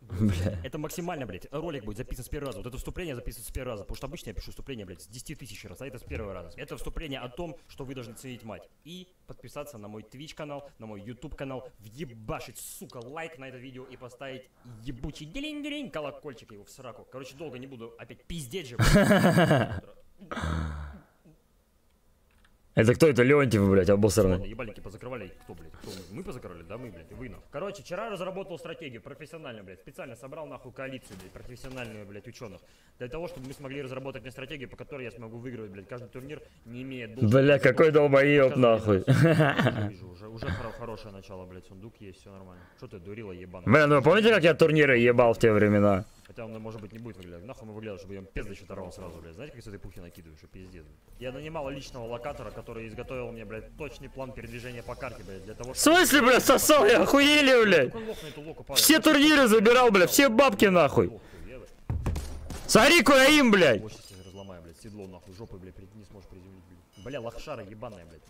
Бля. Это максимально, блядь, ролик будет записан с первого раза. Вот это вступление записывается с первого раза. Потому что обычно я пишу вступление, блядь, с 10 тысяч раз, а это с первого раза. Это вступление о том, что вы должны ценить мать. И подписаться на мой Twitch канал, на мой YouTube канал, въебашить, сука, лайк на это видео и поставить ебучий делень-делень колокольчик его в сраку. Короче, долго не буду опять пиздеть же. Это кто это? Леонтьев, блядь, обосранный. ебальники позакрывали. Кто, блядь? Кто мы? Мы позакрывали? Да мы, блядь, вы нахуй. Короче, вчера разработал стратегию профессионально, блядь. Специально собрал нахуй коалицию, блядь, профессиональную, блядь, ученых. Для того, чтобы мы смогли разработать мне стратегию, по которой я смогу выигрывать, блядь, каждый турнир, не имея должного Бля, какой долбоеб, нахуй. Вижу, уже, уже хоро- хорошее начало, блядь, сундук есть, все нормально. Что ты, дурила ебаная? Бля, ну вы помните, как я турниры ебал в те времена? Хотя он, может быть, не будет выглядеть. Нахуй мы выглядел, чтобы я ему пизды оторвал сразу, блядь. Знаете, как с этой пухи накидываю, что пиздец, блядь. Я нанимал личного локатора, который изготовил мне, блядь, точный план передвижения по карте, блядь, для того, В смысле, бля, сосал, я охуели, блядь? Все турниры забирал, бля, все бабки нахуй. Блядь. Смотри, куда им, блядь. Разломаю, блядь, седло, нахуй, жопой, блядь, не сможешь приземлить, блядь. Бля, лохшара ебаная, блядь.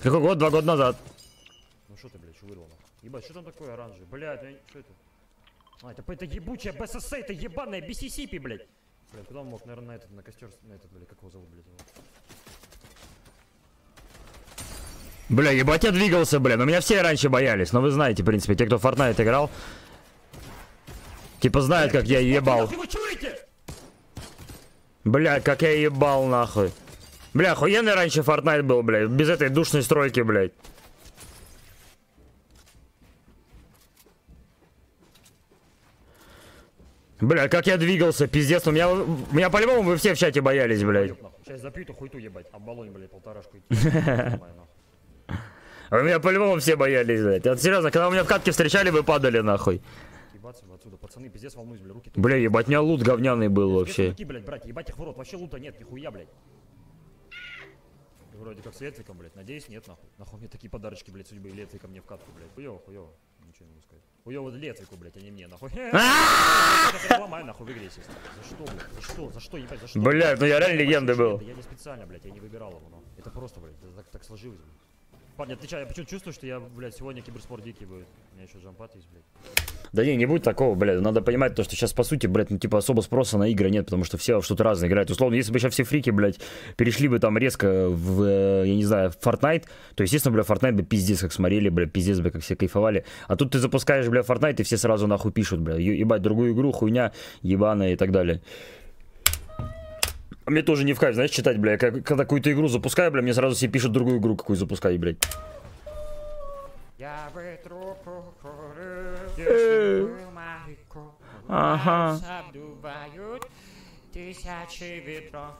Какой год? Два года назад. Ну что ты, блядь, что вырвал, нахуй? Ебать, что там такое оранжевое? Блядь, я... что это? А, это, это ебучая БСС, это ебаная BCCP, блядь. Блядь, куда он мог, наверное, на этот, на костер, на этот, блядь, как его зовут, блядь, его? Бля, ебать, я двигался, бля. Но меня все раньше боялись. Но вы знаете, в принципе, те, кто в Fortnite играл, типа знают, как я ебал. Бля, как я ебал, нахуй. Бля, охуенный раньше Fortnite был, блядь. Без этой душной стройки, блядь. Бля, как я двигался, пиздец. У меня, у меня по-любому вы все в чате боялись, блядь. Сейчас запью эту хуйту, ебать. Баллонь, блядь, полторашку. А у меня по-любому все боялись, блядь. Вот серьезно, когда вы меня в катке встречали, вы падали, нахуй. Ебаться отсюда, пацаны, пиздец волнуюсь, бля, руки Бля, ебать, у меня лут говняный был вообще. сундуки, блядь, брать, ебать их в рот, вообще лута нет, нихуя, блядь. Вроде как с Летвиком, блядь, надеюсь, нет, нахуй. Нахуй мне такие подарочки, блядь, судьбы и Летвика мне в катку, блядь. Хуёво, хуёво, ничего не могу сказать. Хуёво Летвику, блядь, а не мне, нахуй. Это ломай, нахуй, в игре, естественно. За что, блядь, за что, за что, ебать, за что? Блядь, ну я реально легенда был. Я не специально, блядь, я не выбирал его, но это просто, блядь, так сложилось, блядь. Парни, отвечаю, я почему чувствую, что я, блядь, сегодня киберспорт дикий будет. У меня еще джампат есть, блядь. Да не, не будет такого, блядь. Надо понимать то, что сейчас, по сути, блядь, ну, типа, особо спроса на игры нет, потому что все что-то разное играют. Условно, если бы сейчас все фрики, блядь, перешли бы там резко в, э, я не знаю, в Fortnite, то, естественно, бля, Fortnite бы пиздец как смотрели, бля, пиздец бы как все кайфовали. А тут ты запускаешь, бля, Fortnite, и все сразу нахуй пишут, бля, «Е- ебать, другую игру, хуйня, ебаная и так далее. А Мне тоже не в кайф, знаешь, читать, бля, как- когда какую-то игру запускаю, бля, мне сразу все пишут другую игру, какую запускай, блядь. Я вытру кукурузу, Э. Ага. Обдувают тысячи ветров.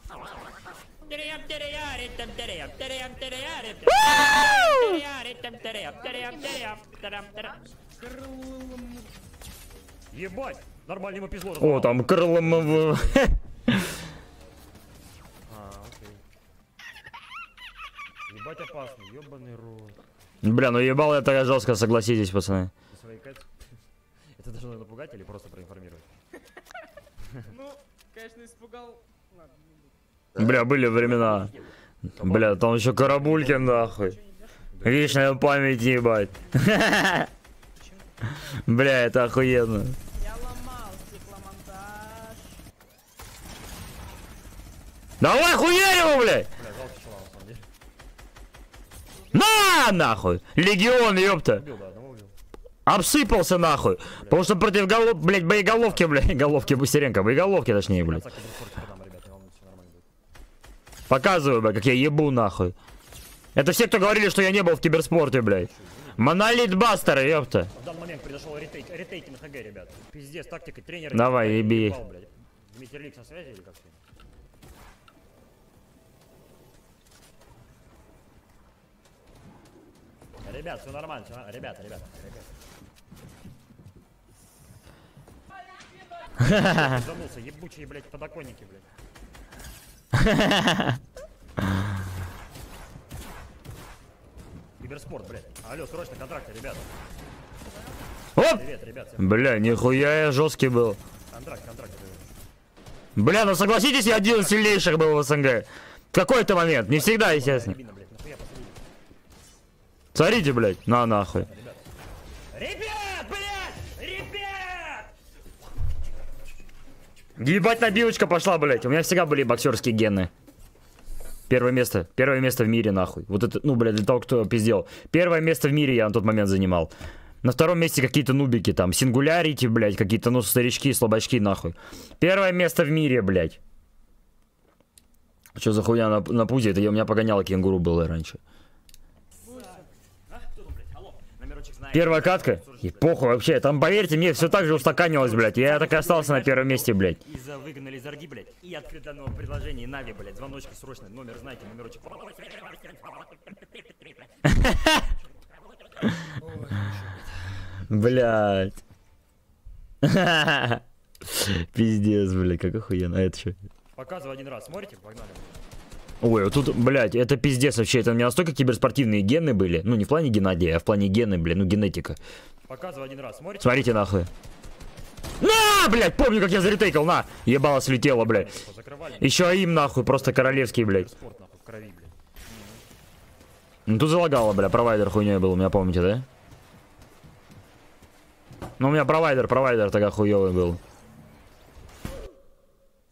Ебать! Нормально ему пизло О, там крылом... в- А, окей. Ебать опасно, ебаный рот. Бля, ну ебал я тогда жестко, согласитесь, пацаны. Это должно напугать или просто проинформировать? Ну, конечно, испугал. Бля, были времена. Бля, там еще Карабулькин, нахуй. Вечная память, ебать. Бля, это охуенно. Я ломал стекломонтаж. Давай хуярь его, блядь! На, нахуй! Легион, ёпта! Обсыпался, нахуй! Потому что против голов... Блядь, боеголовки, блядь, головки Бустеренко, боеголовки, точнее, блядь. Показываю, блядь, как я ебу, нахуй. Это все, кто говорили, что я не был в киберспорте, блядь. Монолит Бастеры, ёпта. В данный момент произошел ретейк, ретейкинг ХГ, ребят. Пиздец, тактика тренера. Давай, еби. Дмитрий Ликс на связи или как Ребят, все нормально, все нормально. Ребята, ребята, ребята. Замылся, ебучие, блядь, подоконники, блядь. Киберспорт, блядь. Алло, срочно контракты, ребята. Оп! Привет, ребят. всем Бля, нихуя я жесткий был. Контракт, контракт. Бля, ну согласитесь, я один из сильнейших был в СНГ. В какой-то момент, не всегда, естественно. Смотрите, блядь, на нахуй. Ребят, блядь, ребят! Ебать, набивочка пошла, блядь. У меня всегда были боксерские гены. Первое место. Первое место в мире, нахуй. Вот это, ну, блядь, для того, кто пиздел. Первое место в мире я на тот момент занимал. На втором месте какие-то нубики там. Сингулярити, блядь, какие-то, ну, старички, слабачки, нахуй. Первое место в мире, блядь. Что за хуйня на, на пузе? Это я, у меня погонял кенгуру было раньше. Первая катка? И похуй вообще. Там, поверьте мне, все так же устаканилось, блядь. Я так и остался на первом месте, блядь. Из-за выгнали из Арги, блядь. И открыт данного предложения. И Нави, блядь. Звоночки срочно. Номер знаете, номерочек. Блядь. Пиздец, блядь, как охуенно. А это что? Показывай один раз. Смотрите? Погнали. Ой, вот тут, блядь, это пиздец вообще. Это у меня настолько киберспортивные гены были. Ну, не в плане Геннадия, а в плане гены, блядь, ну, генетика. Показывай один раз. Смотрите? Смотрите нахуй. На, блядь, помню, как я заретейкал, на. Ебало слетело, блядь. Еще им, нахуй, просто королевский, блядь. Ну, тут залагало, бля, провайдер хуйней был, у меня помните, да? Ну, у меня провайдер, провайдер тогда хуёвый был.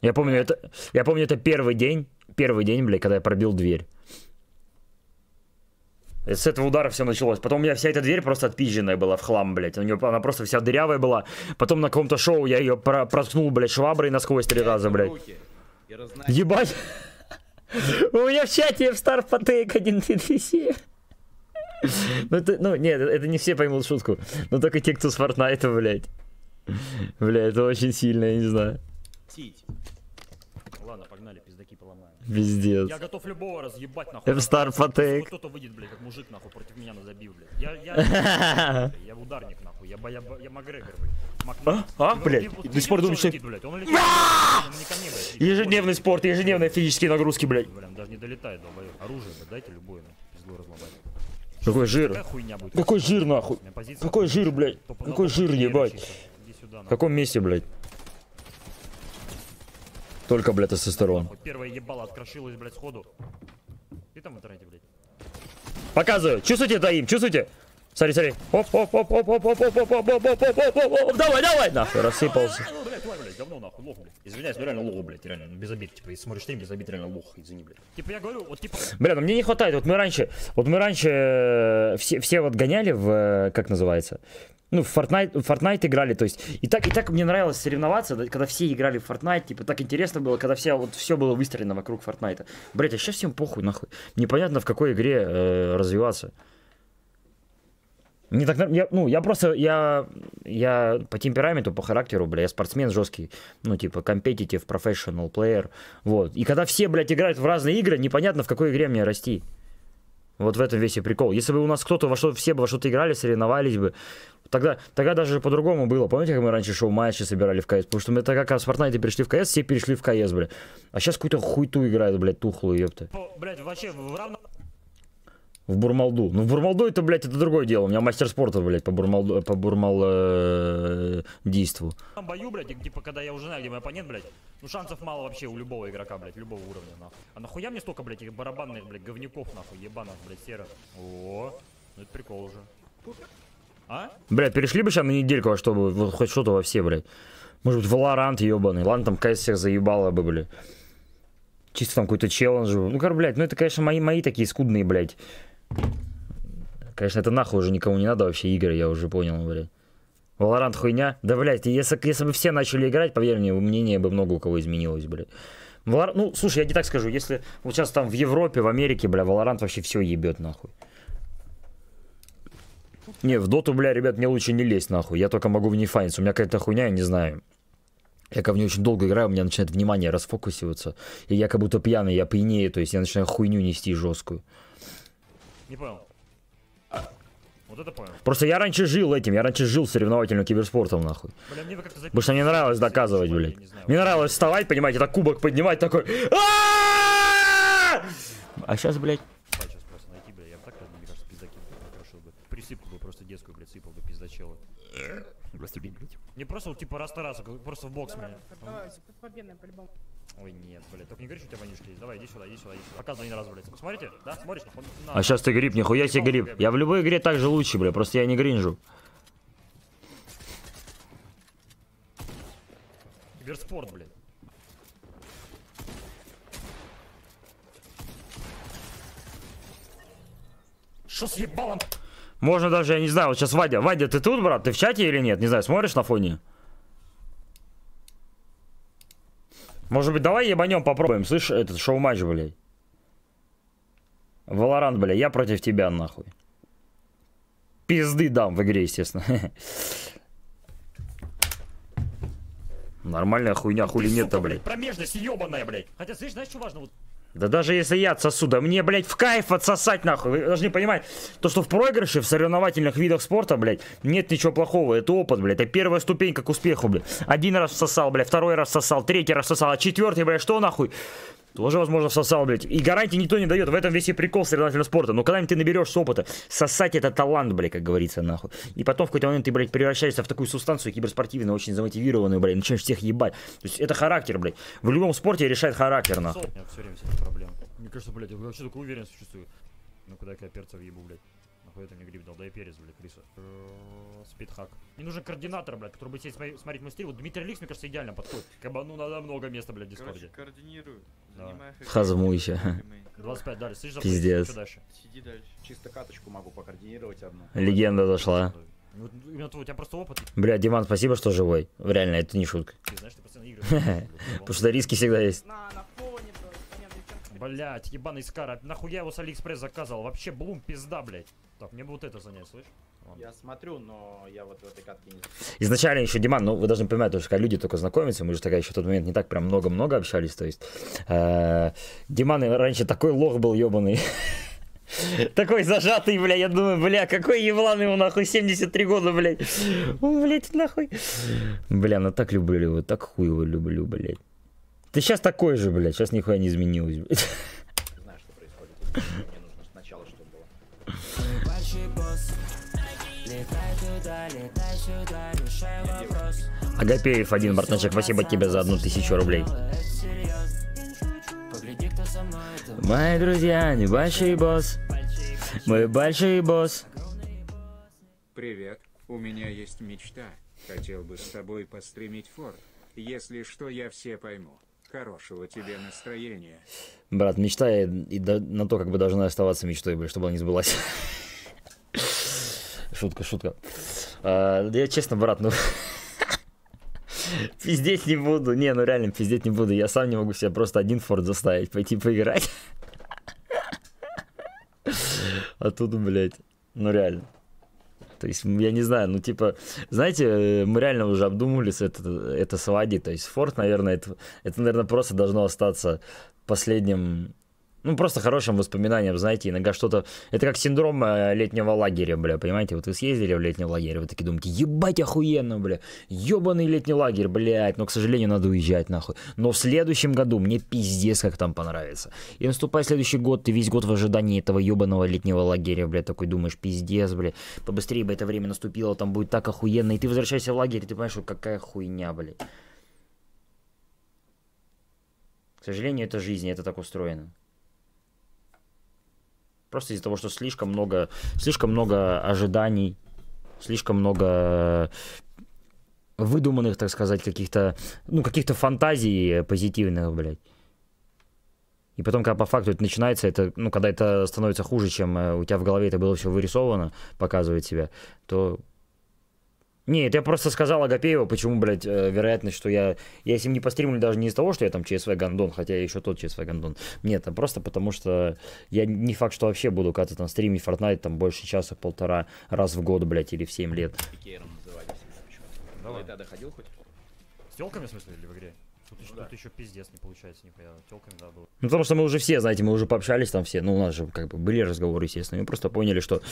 Я помню, это, я помню, это первый день, первый день, блядь, когда я пробил дверь. С этого удара все началось. Потом у меня вся эта дверь просто отпизженная была в хлам, блядь. У нее, она просто вся дырявая была. Потом на каком-то шоу я ее про- проткнул, блядь, шваброй насквозь три раза, блядь. Ебать. У меня в чате в Star Потейк 1 Ну, это, ну, нет, это не все поймут шутку. Но только те, кто с Фортнайта, блядь. Бля, это очень сильно, я не знаю. Ладно, погнали, пиздаки поломаем. Пиздец. Я готов любого разъебать, нахуй. Если Потейк. Кто-то выйдет, блядь, как мужик, нахуй, против меня на забил, блядь. Я, я, я ударник, нахуй. Я, я, я Макгрегор, блядь. Мак- А? А, Ну, блядь, до сих пор думаешь, что- летит, блядь? Он летит, он не ко мне, блядь. И Ежедневный спорт, ежедневные физические нагрузки, блядь. Блин, даже не долетает, долбоёб. Оружие, блядь, дайте любое, нахуй, пизду разломать. Какой жир. Какой жир, нахуй. Какой жир, блядь. Какой жир, ебать. В каком месте, блядь? Только, блядь, тестостерон. Первое ебало открошилось, блядь, сходу. Ты там в интернете, блядь. Показываю. Чувствуете, Таим? Чувствуете? Смотри, смотри. Оп, оп, оп, оп, оп, оп, оп, оп, оп, оп, оп, оп, оп, оп. Давай, давай. Нахуй, рассыпался. Ну, блядь, блядь, говно, нахуй, лох, блядь. Извиняюсь, ну реально лох, блядь, реально, ну, без обид, типа, если смотришь стрим, без обид, реально лох, извини, блядь. Типа, я говорю, вот, типа, Бля, ну мне не хватает. Вот мы раньше, вот мы раньше э, все, все вот гоняли в, э, как называется, ну, в Fortnite, Fortnite играли, то есть, и так, и так мне нравилось соревноваться, да, когда все играли в Fortnite, типа, так интересно было, когда все, вот все было выстроено вокруг Fortnite. Блять, а сейчас всем похуй, нахуй. Непонятно, в какой игре э, развиваться. Не так, я, ну, я просто, я, я по темпераменту, по характеру, бля, я спортсмен жесткий, ну, типа, competitive, professional player, вот. И когда все, блядь, играют в разные игры, непонятно, в какой игре мне расти. Вот в этом весь и прикол. Если бы у нас кто-то во что все бы во что-то играли, соревновались бы, тогда, тогда даже по-другому было. Помните, как мы раньше шоу-матчи собирали в КС? Потому что мы так как в Fortnite перешли в КС, все перешли в КС, бля. А сейчас какую-то хуйту играют, блядь, тухлую, ёпта. блядь, вообще, в равном В Бурмалду. Ну, в Бурмалду это, блядь, это другое дело. У меня мастер спорта, блядь, по Бурмалду, по Бурмал э, действу. бою, блядь, типа, когда я уже знаю, где мой оппонент, блядь, ну, шансов мало вообще у любого игрока, блядь, любого уровня, нахуй. А нахуя мне столько, блядь, этих барабанных, блядь, говнюков, нахуй, ебаных, блядь, серых? О, ну это прикол уже. А? Блядь, перешли бы сейчас на недельку, а чтобы вот хоть что-то во все, блядь. Может быть, Valorant ебаный. Ладно, там КС всех заебало бы, блядь. Чисто там какой-то челлендж. Ну, короче, блядь, ну это, конечно, мои, мои такие скудные, блядь. Конечно, это нахуй уже никому не надо вообще игры, я уже понял, блядь. Valorant хуйня? Да, блядь, если, если бы все начали играть, поверь мне, мнение бы много у кого изменилось, блядь. Valor- Ну, слушай, я тебе так скажу, если вот сейчас там в Европе, в Америке, бля, Valorant вообще все ебет, нахуй. Не, в доту, бля, ребят, мне лучше не лезть, нахуй. Я только могу в ней файниться. У меня какая-то хуйня, я не знаю. Я в нее очень долго играю, у меня начинает внимание расфокусиваться. И я как будто пьяный, я пьянею, то есть я начинаю хуйню нести жесткую. Не понял. Вот это понял. Просто я раньше жил этим, я раньше жил соревновательным киберспортом, нахуй. Бля, мне бы как-то Потому что мне нравилось доказывать, блядь. Мне нравилось вставать, понимаете, так кубок поднимать, такой... А сейчас, блядь, Спать сейчас просто найти, бля, я бы так, мне кажется, пиздаки прошил бы. Присыпку бы просто детскую, блядь, сыпал бы пиздачела. Не просто, вот, типа, раз на раз, а просто в бокс Давай, мне. давай, победная по-любому. Ой, нет, блядь, только не говори, что у тебя вонюшки есть. Давай, иди сюда, иди сюда, иди сюда. Показывай один раз, блядь. Смотрите, да? Смотришь? На. а сейчас ты гриб, нихуя себе гриб. Я в любой игре так же лучше, бля, просто я не гринжу. Киберспорт, блядь. Что с ебалом? Можно даже, я не знаю, вот сейчас Вадя. Вадя, ты тут, брат? Ты в чате или нет? Не знаю, смотришь на фоне? Может быть, давай ебанем попробуем, слышь, этот шоу-матч, блядь. Валорант, бля, я против тебя, нахуй. Пизды дам в игре, естественно. Нормальная хуйня, хули нет-то, блядь. Промежность ебаная, блядь. Хотя, слышь, знаешь, что важно? Вот Да даже если я отсосу, да мне, блядь, в кайф отсосать, нахуй. Вы должны понимать, то, что в проигрыше, в соревновательных видах спорта, блядь, нет ничего плохого. Это опыт, блядь. Это первая ступенька к успеху, блядь. Один раз всосал, блядь, второй раз всосал, третий раз всосал, а четвертый, блядь, что нахуй? Тоже, возможно, всосал, блядь. И гарантии никто не дает. В этом весь и прикол соревновательного спорта. Но когда-нибудь ты наберешь опыта. Сосать это талант, блядь, как говорится, нахуй. И потом в какой-то момент ты, блядь, превращаешься в такую субстанцию киберспортивную, очень замотивированную, блядь. Начинаешь всех ебать. То есть это характер, блядь. В любом спорте решает характер, нахуй. У все время с этим проблем. Мне кажется, блядь, я вообще такую уверенность чувствую. Ну куда я перца въебу, блядь. Нахуй это мне гриб дал, да и перец, блядь, Криса. Speedhack. Мне нужен координатор, блядь, который будет сидеть смотреть мой стрим. Вот Дмитрий Ликс, мне кажется, идеально подходит. Как бы, ну, надо много места, блядь, в Короче, Дискорде. координирую. Да. Хазму еще. 25, дали, слышишь, за Пиздец. Что дальше? Сиди дальше. Чисто каточку могу покоординировать одну. Легенда зашла. Ну, вот именно твой, у тебя просто опыт, Бля, Диман, спасибо, что живой. Реально, это не шутка. ты знаешь, ты постоянно игры. Потому что риски всегда есть. Блять, ебаный Скара, нахуй я его с Алиэкспресс заказывал? Вообще блум пизда, блядь. Так, мне бы вот это занять, слышь? Ладно. Я смотрю, но я вот в этой катке не... Изначально еще, Диман, ну вы должны понимать, то, что когда люди только знакомятся, мы же тогда еще в тот момент не так прям много-много общались, то есть э, Диман раньше такой лох был ебаный. Такой зажатый, бля, я думаю, бля, какой еблан ему нахуй, 73 года, блядь. О, блядь, нахуй. Бля, ну так люблю его, так хуй его люблю, блядь. Ты сейчас такой же, блядь, сейчас нихуя не изменилось, блядь. Знаю, что происходит. Агапеев один, братначек, спасибо тебе за одну тысячу рублей. Мои друзья, небольшой босс, мой большой босс. Привет, у меня есть мечта. Хотел бы с тобой постримить форт. Если что, я все пойму. Хорошего тебе настроения. Брат, мечта и, и да- на то, как бы должна оставаться мечтой, чтобы она не сбылась. Шутка, шутка. А, я честно, брат, ну... Пиздеть не буду. Не, ну реально пиздеть не буду. Я сам не могу себя просто один форт заставить пойти поиграть. А тут, блядь, ну реально. То есть, я не знаю, ну типа, знаете, э, мы реально уже обдумывали это, это с Вади, то есть Форт, наверное, это, это, наверное, просто должно остаться последним, ну, просто хорошим воспоминанием, знаете, иногда что-то... Это как синдром э, летнего лагеря, бля, понимаете? Вот вы съездили в летний лагерь, вы такие думаете, ебать охуенно, бля, ебаный летний лагерь, блядь, но, к сожалению, надо уезжать, нахуй. Но в следующем году мне пиздец как там понравится. И наступает следующий год, ты весь год в ожидании этого ебаного летнего лагеря, бля, такой думаешь, пиздец, бля, побыстрее бы это время наступило, там будет так охуенно, и ты возвращаешься в лагерь, и ты понимаешь, что какая хуйня, блядь. К сожалению, это жизнь, это так устроено. Просто из-за того, что слишком много, слишком много ожиданий, слишком много выдуманных, так сказать, каких-то, ну, каких-то фантазий позитивных, блядь. И потом, когда по факту это начинается, это, ну, когда это становится хуже, чем э, у тебя в голове это было все вырисовано, показывает себя, то... Не, это я просто сказал Агапееву, почему, блядь, э, вероятность, что я... Я если не постримлю даже не из-за того, что я там ЧСВ Гандон, хотя я еще тот ЧСВ Гандон. Нет, а просто потому что я не факт, что вообще буду как-то там стримить Fortnite там больше часа, полтора раз в год, блядь, или в 7 лет. Пикером называли. Давай. Ты тогда ходил хоть? С телками, в смысле, или в игре? Тут, еще, да. тут еще пиздец не получается, нихуя. Телками, да, было. Ну, потому что мы уже все, знаете, мы уже пообщались там все. Ну, у нас же как бы были разговоры, естественно. Мы просто поняли, что,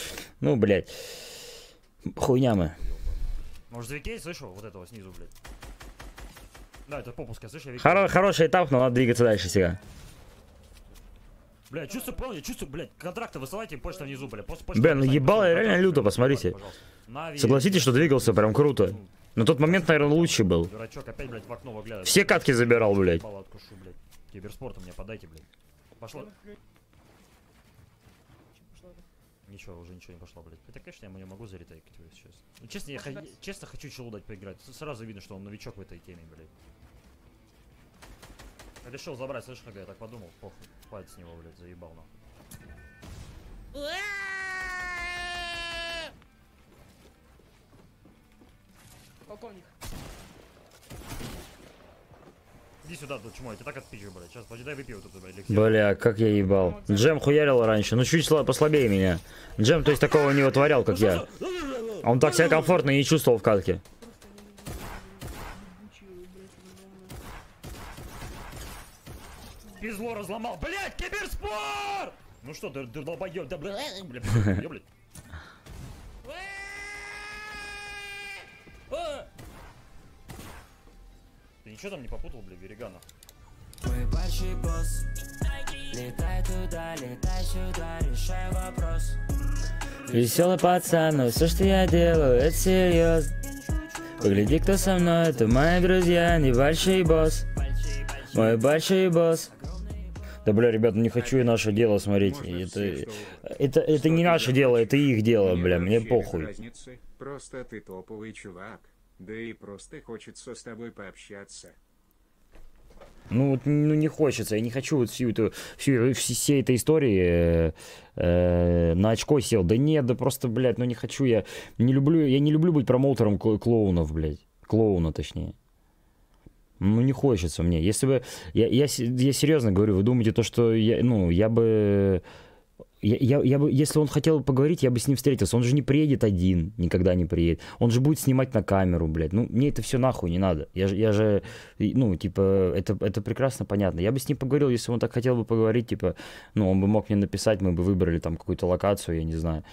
ну, блядь, хуйня мы. Может, Викей слышал вот этого снизу, блядь? Да, это слышишь, я Викей. Хоро- хороший этап, но надо двигаться дальше сега. Бля, я чувствую, понял, я чувствую, блядь, контракты высылайте, почта внизу, бля. Пост, почта Бля, ну ебало, почта, реально люто, посмотрите. Нави, Согласитесь, что двигался прям круто. На тот момент, наверное, лучший был. Дурачок опять, блядь, в окно выглядывает. Все катки забирал, блядь. Киберспорта мне подайте, блядь. Пошло. Ничего, уже ничего не пошло, блядь. Хотя, конечно, я ему не могу заретейкать его сейчас. Ну, честно, я, хо- честно хочу челу дать поиграть. Сразу видно, что он новичок в этой теме, блядь. Решил забрать, слышишь, как я так подумал, похуй. Хватит с него, блядь, заебал нахуй. Полковник. Иди сюда, тут чмо, я тебя так отпизжу, блядь. Сейчас, подожди, дай выпью тут, блядь. Бля, как я ебал. Джем хуярил раньше, ну чуть сла- послабее меня. Джем, то есть такого не вытворял, как я. А Он так себя комфортно не чувствовал в катке. Пизло разломал, блядь, киберспор! Ну что, ты, долбоёб, да, блядь, блядь, блядь! Ты ничего там не попутал, блядь, Веригана? Мой большой босс Летай туда, летай сюда, решай вопрос Веселый пацан, но все, что я делаю, это серьезно. Погляди, кто со мной, это мои друзья, небольшой босс. Мой большой босс. Да бля, ребят, ну не хочу я наше дело смотреть. Можно Это, это, это что не наше дело, это их дело, бля, мне похуй. разницы. Просто ты топовый чувак. Да и просто хочется с тобой пообщаться. Ну, вот, ну не хочется, я не хочу вот всю эту, всю, все, все этой истории э, э, на очко сел. Да нет, да просто, блядь, ну не хочу я, не люблю, я не люблю быть промоутером кл- клоунов, блядь, клоуна точнее. Ну не хочется мне. Если бы, я, я, я серьезно говорю, вы думаете то, что я, ну, я бы, я, я, я бы, если он хотел поговорить, я бы с ним встретился. Он же не приедет один, никогда не приедет. Он же будет снимать на камеру, блядь. Ну, мне это все нахуй не надо. Я же, я же ну, типа, это, это прекрасно понятно. Я бы с ним поговорил, если он так хотел бы поговорить, типа, ну, он бы мог мне написать, мы бы выбрали там какую-то локацию, я не знаю.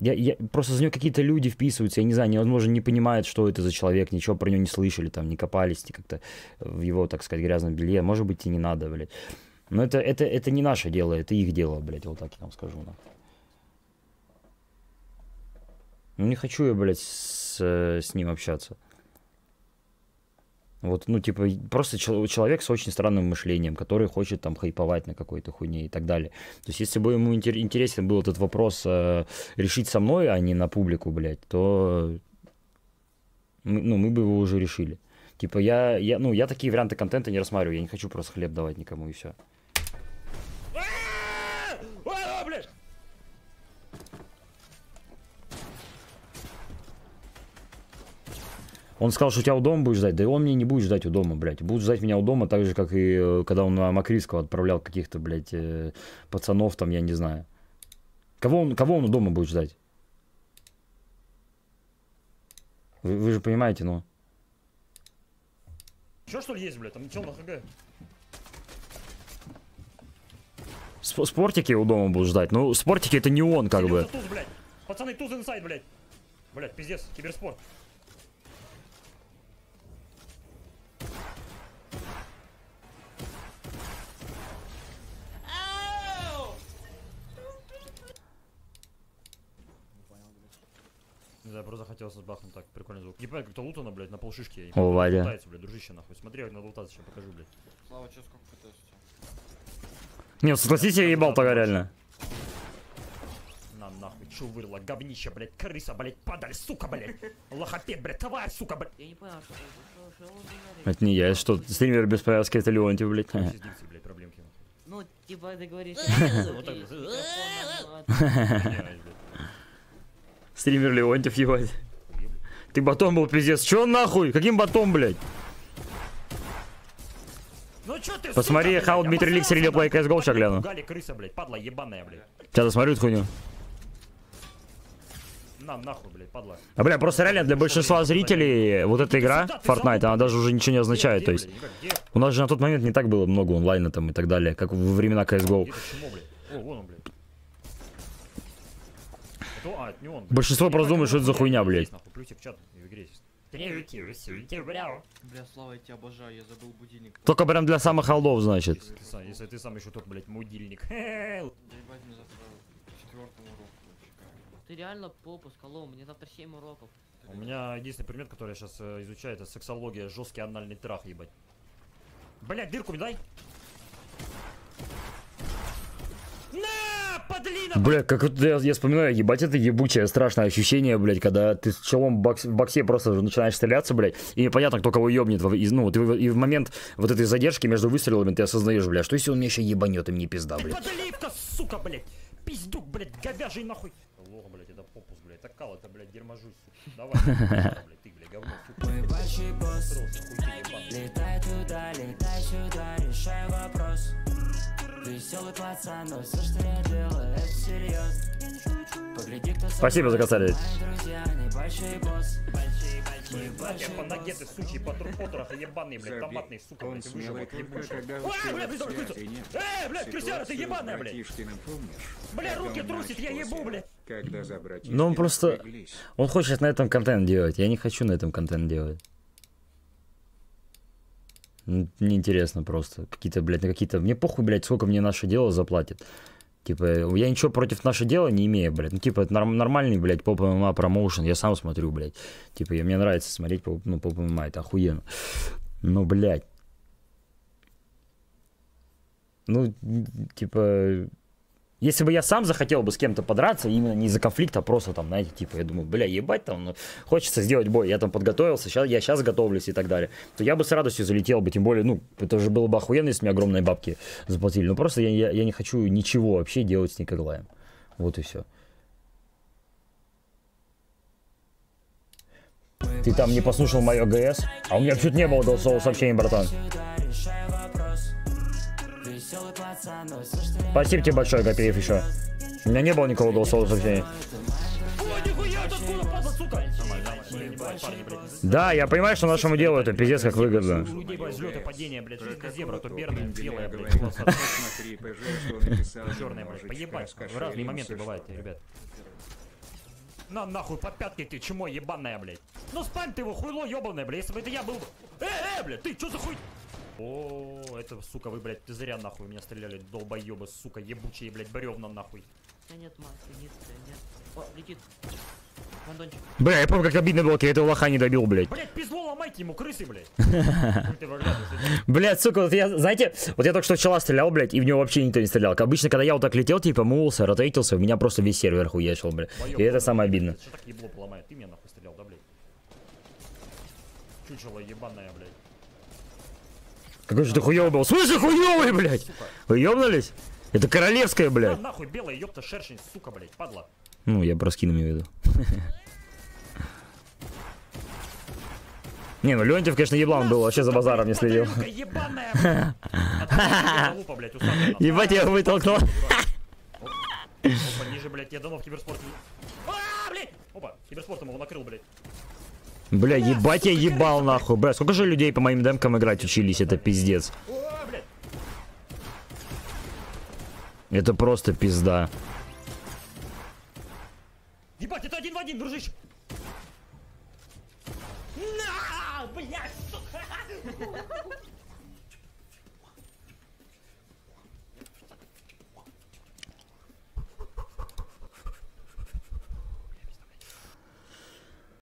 Я, я, просто за него какие-то люди вписываются, я не знаю, невозможно, не понимают, что это за человек, ничего про него не слышали, там, не копались как-то в его, так сказать, грязном белье. Может быть, и не надо, блядь. Но это, это, это не наше дело, это их дело, блядь, вот так я вам скажу. нахуй. Ну не хочу я, блядь, с, с ним общаться. Вот, ну, типа, просто чел- человек с очень странным мышлением, который хочет там хайповать на какой-то хуйне и так далее. То есть, если бы ему интер- интересен был этот вопрос э, решить со мной, а не на публику, блядь, то мы, ну, мы бы его уже решили. Типа, я, я, ну, я такие варианты контента не рассматриваю, я не хочу просто хлеб давать никому и все. Блядь! Он сказал, что тебя у дома будешь ждать. Да и он меня не будет ждать у дома, блядь. Будут ждать меня у дома так же, как и э, когда он на Макриского отправлял каких-то, блядь, э, пацанов там, я не знаю. Кого он, кого он у дома будет ждать? Вы, вы же понимаете, ну. Чё что ли есть, блядь? Там чел на ХГ. Сп- спортики у дома будут ждать. Ну, спортики это не он, как бы. Туз, блядь. Пацаны, туз инсайд, блядь. Блядь, пиздец, киберспорт. Не знаю, просто хотелось бахнуть так, прикольный звук. Не понимаю, как-то лутано, блядь, на полшишки. Не О, Вадя. лутается, блядь, дружище, нахуй. Смотри, как надо лутаться, сейчас покажу, блядь. Слава, что сколько пытаешься? Нет, согласитесь, я ебал тогда реально. На нахуй, чувырла, говнище, блядь, крыса, блядь, падаль, сука, блядь. Лохопед, блядь, тварь, сука, блядь. Я не понял, что, что, что он говорит. Это не я, это что, стример без повязки, это Леонтьев, блядь. Ну, типа, ты говоришь... Стример Леонтьев, ебать. Ты батон был пиздец. Чё нахуй? Каким батом, блядь? Ну чё ты, Посмотри, сука, блядь, Дмитрий Ликсер или Play CSGO, ща гляну. Гали, крыса, блядь, падла ебаная, блядь. Сейчас досмотрю эту хуйню. На, нахуй, блядь, падла. А, бля, просто реально для большинства зрителей вот эта игра, Fortnite, она даже уже ничего не означает. То есть у нас же на тот момент не так было много онлайна там и так далее, как во времена CSGO. А. Большинство просто думает, что это за хуйня, блядь. Нахуй, Плюсик в чат и в игре есть. Бля, Слава, я тебя обожаю, я забыл будильник. Только прям для самых алдов, значит. Если ты сам, если ты сам еще тот, блядь, мудильник. Доебать мне завтра к четвертому уроку. чекаю. Ты реально попу скалом, мне завтра 7 уроков. У меня единственный предмет, который я сейчас изучаю, это сексология, жесткий анальный трах, ебать. Блядь, дырку мне дай! На! Бля, как вот я, я вспоминаю, ебать, это ебучее страшное ощущение, блядь, когда ты с челом в, бокс- в боксе просто начинаешь стреляться, блядь, и непонятно, кто кого ебнет. из- Ну, ты и в момент вот этой задержки между выстрелами ты осознаешь, бля, что если он меня еще ебанет, и мне пизда, блядь. Подливка, сука, блядь! Пиздюк, блядь, говяжий нахуй! Лох, блядь, это попус, блядь, это кал, это, блядь, дерьможусь. Давай, блядь, говно. Мой большой босс. Летай туда, летай сюда, решай вопрос Веселый пацан, но все, что я делаю, это серьезно Погляди, кто Спасибо за На тебя по ноге ты, сучий, по трупотерах ебаный, блядь, томатный, сука, блядь, только ебучий. А, успел блядь, пизда, взять пизда. и нет. Э, блядь, Кристиана, ты ебаная, блядь! Бля, руки трусит, я ебу, блядь. Когда за братишкиным Ну, он просто- впряглись. Он хочет на этом контент делать, я не хочу на этом контент делать. Неинтересно просто. Какие-то, блядь, на какие-то... Мне похуй, блядь, сколько мне наше дело заплатит. Типа, я ничего против наше дело не имею, блядь. Ну, типа, это норм- нормальный, блядь, поп ММА промоушен. Я сам смотрю, блядь. Типа, мне нравится смотреть поп, ну, поп ММА, это охуенно. Ну, блядь. Ну, типа, если бы я сам захотел бы с кем-то подраться, именно не из-за конфликта, а просто там, знаете, типа, я думаю, бля, ебать там, ну, хочется сделать бой, я там подготовился, сейчас, я сейчас готовлюсь и так далее, то я бы с радостью залетел бы, тем более, ну, это же было бы охуенно, если мне огромные бабки заплатили, но просто я, я, я не хочу ничего вообще делать с Николаем, вот и все. Ты там не послушал мое ГС? А у меня чуть не было голосового сообщения, братан. Спасибо тебе большое, Копеев, еще. У меня не было никакого голосового сообщения. Да, я понимаю, что нашему делу это пиздец как выгодно. Разные моменты ли. ребят. На нахуй, по пятке ты, чмо ебаная, блядь. Ну спам ты его, хуйло ебаное, блядь, если бы это я был... Э, э, блядь, ты чё за хуй... О, это, сука, вы, блядь, зря нахуй меня стреляли, долбоебы, сука, ебучие, блядь, бревна нахуй. Да нет, Макс, нет, нет. О, летит. Гондончик. Бля, я помню, как обидно было, когда я этого лоха не добил, блядь. Блядь, пизло ломайте ему, крысы, блядь. Блядь, сука, вот я, знаете, вот я только что вчера стрелял, блядь, и в него вообще никто не стрелял. Обычно, когда я вот так летел, типа, мулся, ротейтился, у меня просто весь сервер хуячил, блядь. И это самое обидно. Что так ебло поломает? Ты меня нахуй стрелял, да, блядь? Чучело ебаное, блядь. Какой же ты хуёвый был. В смысле хуёвый, блядь? Вы ёбнулись? Это королевская, На, блядь. нахуй, белая, ёпта, шершень, сука, блядь, падла. Ну, я про скин имею в виду. Не, ну Леонтьев, конечно, еблан был, вообще за базаром не следил. Ебать, я вытолкнул. Опа, ниже, блядь, я давно в киберспорте. А, блядь! Опа, киберспортом его накрыл, блядь. Бля, ебать, я ебал нахуй. Бля, сколько же людей по моим демкам играть учились, это пиздец. Это просто пизда. Ебать, это один в один, дружище. На, блядь, сука.